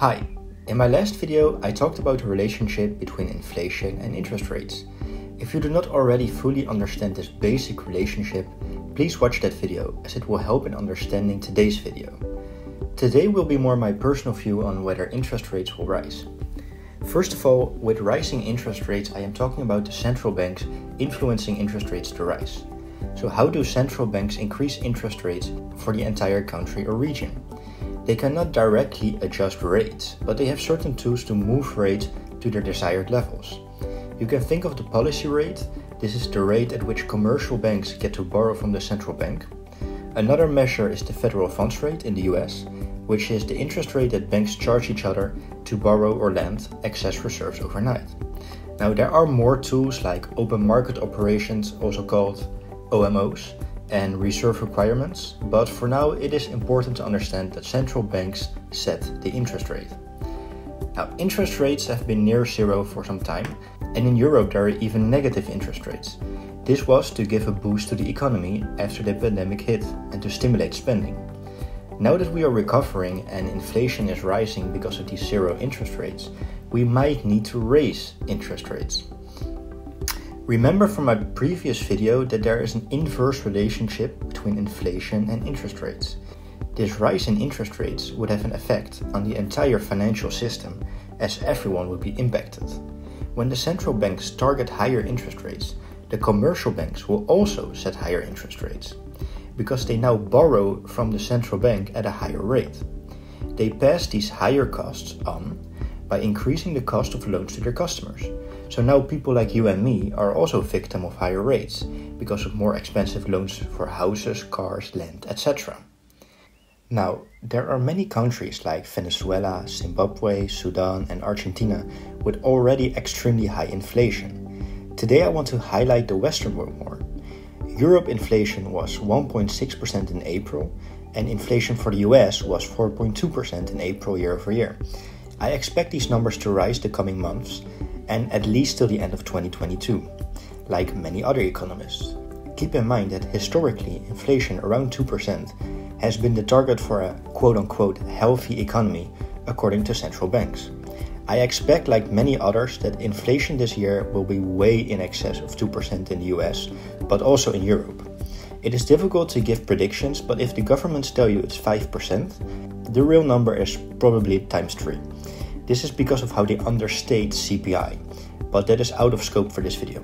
Hi, in my last video I talked about the relationship between inflation and interest rates. If you do not already fully understand this basic relationship, please watch that video as it will help in understanding today's video. Today will be more my personal view on whether interest rates will rise. First of all, with rising interest rates, I am talking about the central banks influencing interest rates to rise. So, how do central banks increase interest rates for the entire country or region? They cannot directly adjust rates, but they have certain tools to move rates to their desired levels. You can think of the policy rate, this is the rate at which commercial banks get to borrow from the central bank. Another measure is the federal funds rate in the US, which is the interest rate that banks charge each other to borrow or lend excess reserves overnight. Now, there are more tools like open market operations, also called OMOs, and reserve requirements, but for now it is important to understand that central banks set the interest rate. Now, interest rates have been near zero for some time, and in Europe there are even negative interest rates. This was to give a boost to the economy after the pandemic hit and to stimulate spending. Now that we are recovering and inflation is rising because of these zero interest rates, we might need to raise interest rates. Remember from my previous video that there is an inverse relationship between inflation and interest rates. This rise in interest rates would have an effect on the entire financial system as everyone would be impacted. When the central banks target higher interest rates, the commercial banks will also set higher interest rates because they now borrow from the central bank at a higher rate. They pass these higher costs on by increasing the cost of loans to their customers. So now people like you and me are also victim of higher rates because of more expensive loans for houses, cars, land, etc. Now, there are many countries like Venezuela, Zimbabwe, Sudan, and Argentina with already extremely high inflation. Today I want to highlight the Western world more. Europe inflation was 1.6% in April, and inflation for the US was 4.2% in April year over year. I expect these numbers to rise the coming months and at least till the end of 2022, like many other economists. Keep in mind that historically, inflation around 2% has been the target for a quote unquote healthy economy, according to central banks. I expect, like many others, that inflation this year will be way in excess of 2% in the US, but also in Europe. It is difficult to give predictions, but if the governments tell you it's 5%, the real number is probably times 3. This is because of how they understate CPI, but that is out of scope for this video.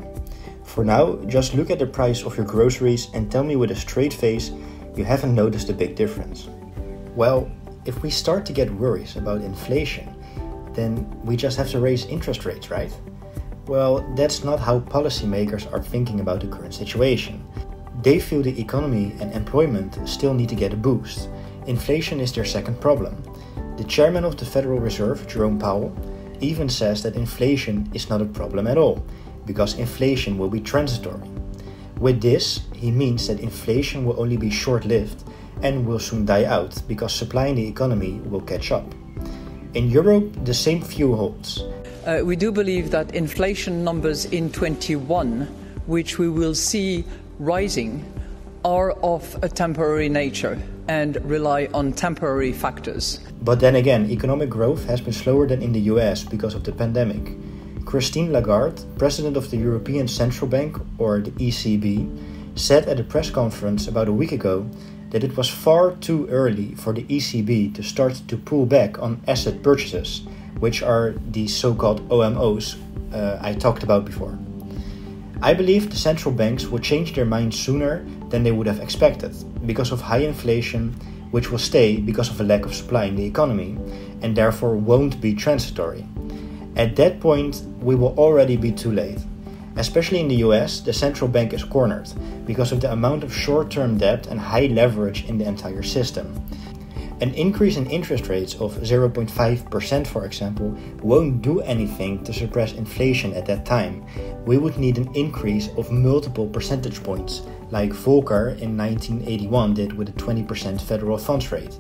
For now, just look at the price of your groceries and tell me with a straight face you haven't noticed a big difference. Well, if we start to get worries about inflation, then we just have to raise interest rates, right? Well, that's not how policymakers are thinking about the current situation. They feel the economy and employment still need to get a boost. Inflation is their second problem, the chairman of the Federal Reserve, Jerome Powell, even says that inflation is not a problem at all, because inflation will be transitory. With this, he means that inflation will only be short lived and will soon die out because supply in the economy will catch up. In Europe, the same view holds. Uh, we do believe that inflation numbers in 21, which we will see rising, are of a temporary nature and rely on temporary factors. But then again, economic growth has been slower than in the US because of the pandemic. Christine Lagarde, president of the European Central Bank, or the ECB, said at a press conference about a week ago that it was far too early for the ECB to start to pull back on asset purchases, which are the so called OMOs uh, I talked about before. I believe the central banks will change their minds sooner than they would have expected because of high inflation, which will stay because of a lack of supply in the economy and therefore won't be transitory. At that point, we will already be too late. Especially in the US, the central bank is cornered because of the amount of short term debt and high leverage in the entire system. An increase in interest rates of 0.5%, for example, won't do anything to suppress inflation at that time. We would need an increase of multiple percentage points, like Volcker in 1981 did with a 20% federal funds rate.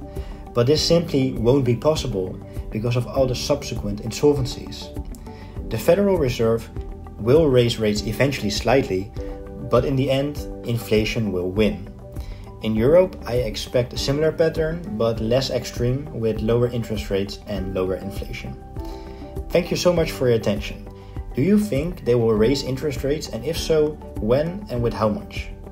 But this simply won't be possible because of all the subsequent insolvencies. The Federal Reserve will raise rates eventually slightly, but in the end, inflation will win. In Europe, I expect a similar pattern, but less extreme with lower interest rates and lower inflation. Thank you so much for your attention. Do you think they will raise interest rates, and if so, when and with how much?